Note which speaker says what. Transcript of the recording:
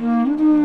Speaker 1: Mm-hmm.